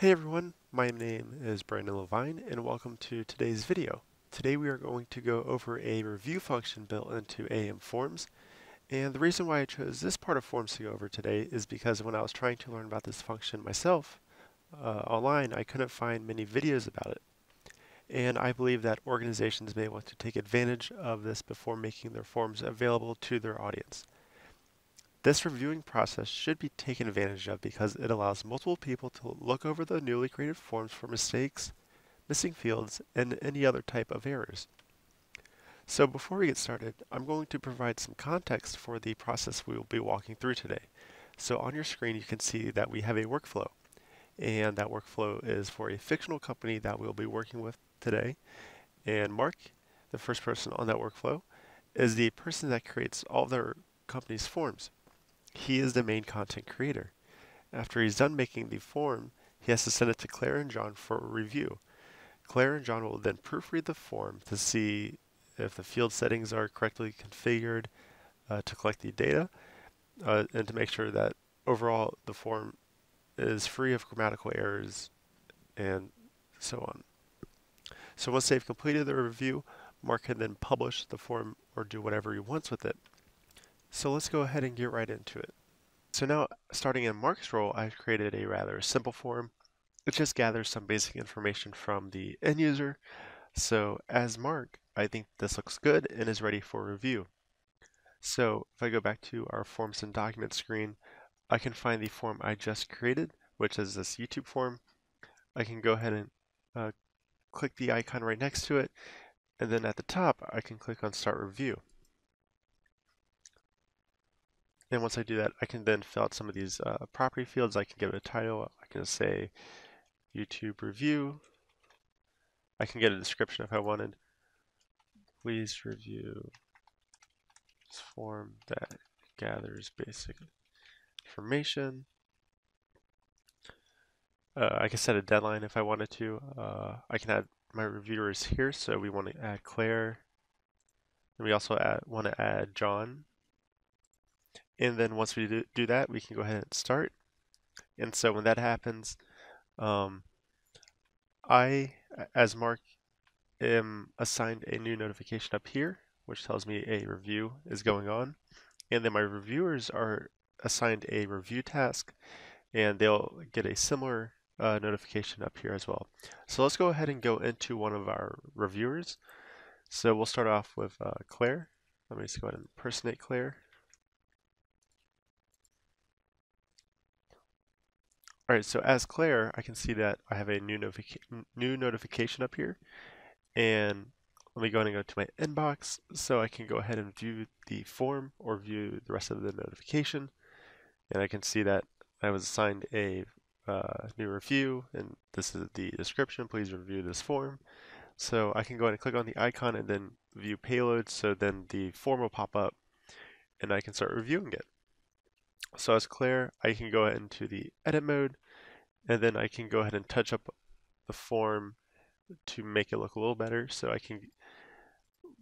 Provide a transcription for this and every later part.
Hey everyone, my name is Brandon Levine and welcome to today's video. Today we are going to go over a review function built into AEM Forms and the reason why I chose this part of Forms to go over today is because when I was trying to learn about this function myself uh, online I couldn't find many videos about it and I believe that organizations may want to take advantage of this before making their forms available to their audience. This reviewing process should be taken advantage of because it allows multiple people to look over the newly created forms for mistakes, missing fields, and any other type of errors. So before we get started, I'm going to provide some context for the process we will be walking through today. So on your screen you can see that we have a workflow and that workflow is for a fictional company that we'll be working with today. And Mark, the first person on that workflow, is the person that creates all their company's forms. He is the main content creator. After he's done making the form, he has to send it to Claire and John for review. Claire and John will then proofread the form to see if the field settings are correctly configured uh, to collect the data uh, and to make sure that overall the form is free of grammatical errors and so on. So once they've completed the review, Mark can then publish the form or do whatever he wants with it. So let's go ahead and get right into it. So now, starting in Mark's role, I've created a rather simple form. It just gathers some basic information from the end user. So as Mark, I think this looks good and is ready for review. So if I go back to our Forms and Documents screen, I can find the form I just created, which is this YouTube form. I can go ahead and uh, click the icon right next to it, and then at the top, I can click on Start Review. And once I do that, I can then fill out some of these uh, property fields. I can give it a title. I can say YouTube review. I can get a description if I wanted. Please review this form that gathers basic information. Uh, I can set a deadline if I wanted to. Uh, I can add my reviewers here, so we want to add Claire. And we also want to add John and then once we do, do that, we can go ahead and start. And so when that happens, um, I, as Mark, am assigned a new notification up here, which tells me a review is going on. And then my reviewers are assigned a review task, and they'll get a similar uh, notification up here as well. So let's go ahead and go into one of our reviewers. So we'll start off with uh, Claire. Let me just go ahead and impersonate Claire. All right, so as Claire, I can see that I have a new, notific new notification up here. And let me go ahead and go to my inbox so I can go ahead and view the form or view the rest of the notification. And I can see that I was assigned a uh, new review and this is the description. Please review this form. So I can go ahead and click on the icon and then view payload. So then the form will pop up and I can start reviewing it. So as Claire, I can go into the edit mode and then I can go ahead and touch up the form to make it look a little better. So I can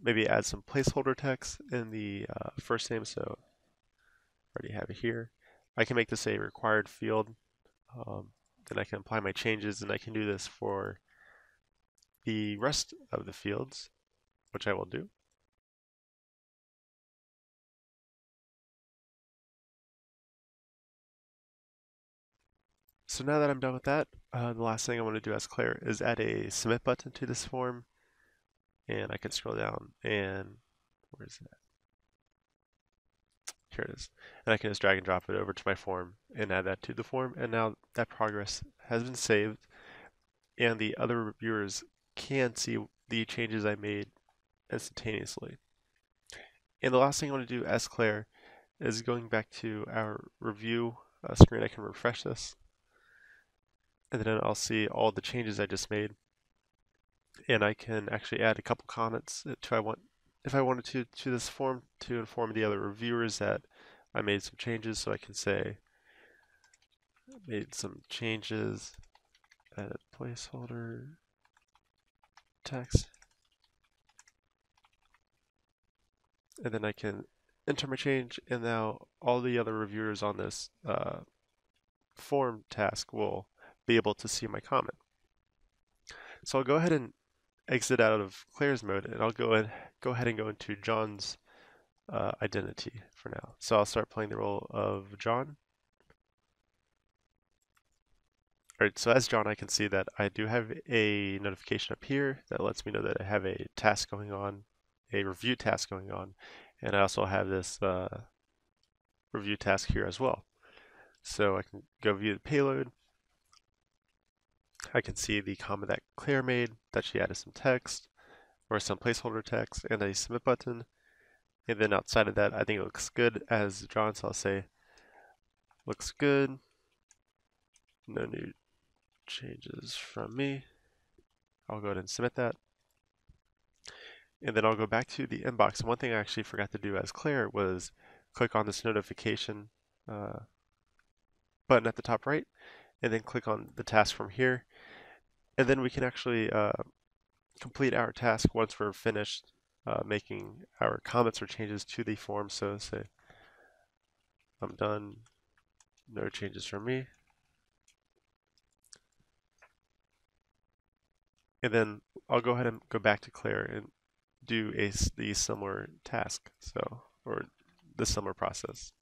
maybe add some placeholder text in the uh, first name. So already have it here. I can make this a required field. Um, then I can apply my changes and I can do this for the rest of the fields, which I will do. So now that I'm done with that, uh, the last thing I want to do as Claire is add a submit button to this form. And I can scroll down and where is that? Here it is. And I can just drag and drop it over to my form and add that to the form. And now that progress has been saved and the other reviewers can see the changes I made instantaneously. And the last thing I want to do as Claire is going back to our review uh, screen. I can refresh this and then I'll see all the changes I just made. And I can actually add a couple comments to I want if I wanted to to this form to inform the other reviewers that I made some changes so I can say made some changes add placeholder text and then I can enter my change and now all the other reviewers on this uh, form task will be able to see my comment. So I'll go ahead and exit out of Claire's mode and I'll go and go ahead and go into John's uh, identity for now. So I'll start playing the role of John. Alright, so as John I can see that I do have a notification up here that lets me know that I have a task going on, a review task going on, and I also have this uh, review task here as well. So I can go view the payload, I can see the comment that Claire made, that she added some text or some placeholder text and a submit button. And then outside of that, I think it looks good as John, so I'll say, looks good. No new changes from me. I'll go ahead and submit that. And then I'll go back to the inbox. one thing I actually forgot to do as Claire was click on this notification uh, button at the top right, and then click on the task from here. And then we can actually uh, complete our task once we're finished uh, making our comments or changes to the form. So say, I'm done, no changes from me. And then I'll go ahead and go back to Claire and do a the similar task, so or the similar process.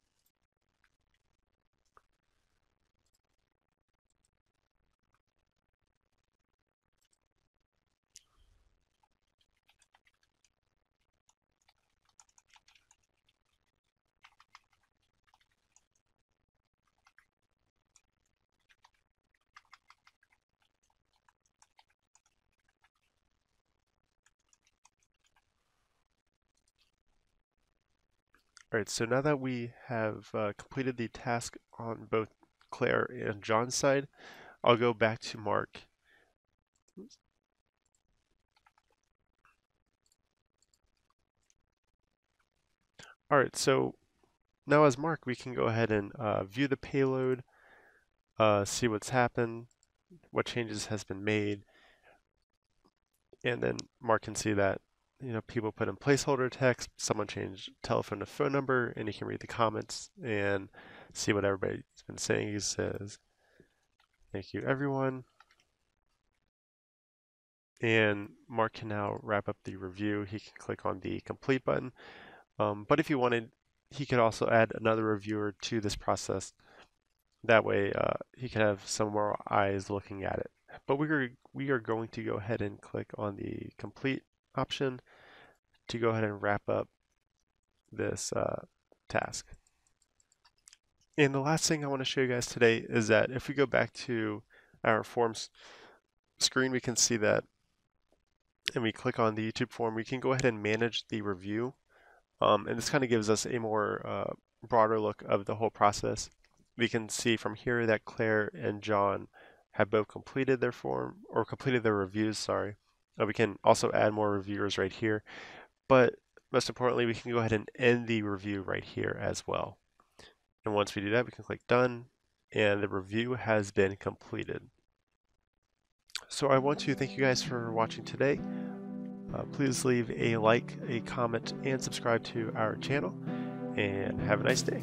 Alright, so now that we have uh, completed the task on both Claire and John's side, I'll go back to Mark. Alright, so now as Mark, we can go ahead and uh, view the payload, uh, see what's happened, what changes has been made, and then Mark can see that you know, people put in placeholder text, someone changed telephone to phone number, and you can read the comments and see what everybody's been saying. He says, thank you everyone. And Mark can now wrap up the review. He can click on the complete button. Um, but if you wanted, he could also add another reviewer to this process. That way uh, he could have some more eyes looking at it. But we are, we are going to go ahead and click on the complete option to go ahead and wrap up this uh, task. And the last thing I want to show you guys today is that if we go back to our forms screen, we can see that and we click on the YouTube form, we can go ahead and manage the review. Um, and this kind of gives us a more uh, broader look of the whole process. We can see from here that Claire and John have both completed their form or completed their reviews, sorry. We can also add more reviewers right here, but most importantly, we can go ahead and end the review right here as well. And once we do that, we can click done and the review has been completed. So I want to thank you guys for watching today. Uh, please leave a like, a comment, and subscribe to our channel, and have a nice day.